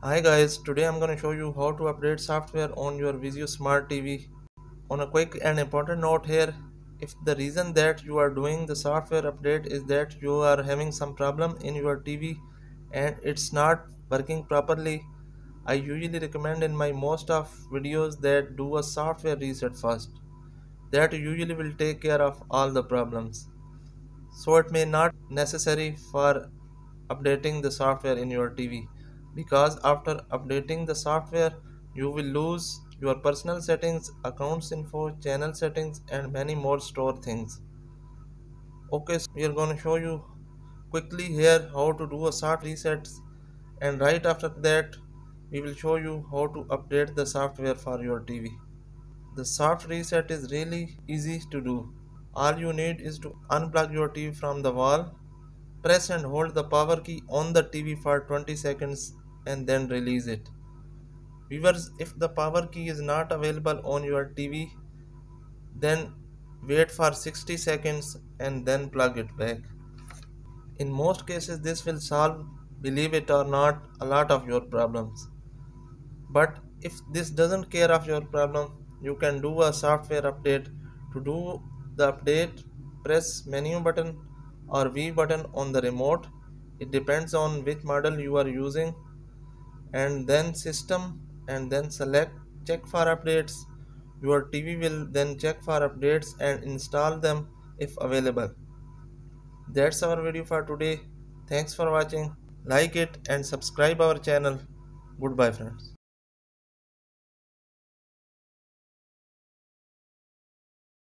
Hi guys, today I'm going to show you how to update software on your Vizio Smart TV. On a quick and important note here, if the reason that you are doing the software update is that you are having some problem in your TV and it's not working properly, I usually recommend in my most of videos that do a software reset first. That usually will take care of all the problems. So it may not necessary for updating the software in your TV because after updating the software you will lose your personal settings, accounts info, channel settings and many more store things. Okay, so we are going to show you quickly here how to do a soft resets and right after that we will show you how to update the software for your TV. The soft reset is really easy to do. All you need is to unplug your TV from the wall Press and hold the power key on the TV for 20 seconds and then release it. Viewers, if the power key is not available on your TV, then wait for 60 seconds and then plug it back. In most cases, this will solve, believe it or not, a lot of your problems. But if this doesn't care of your problem, you can do a software update. To do the update, press menu button or V button on the remote it depends on which model you are using and then system and then select check for updates. Your TV will then check for updates and install them if available. That's our video for today. Thanks for watching. Like it and subscribe our channel. Goodbye friends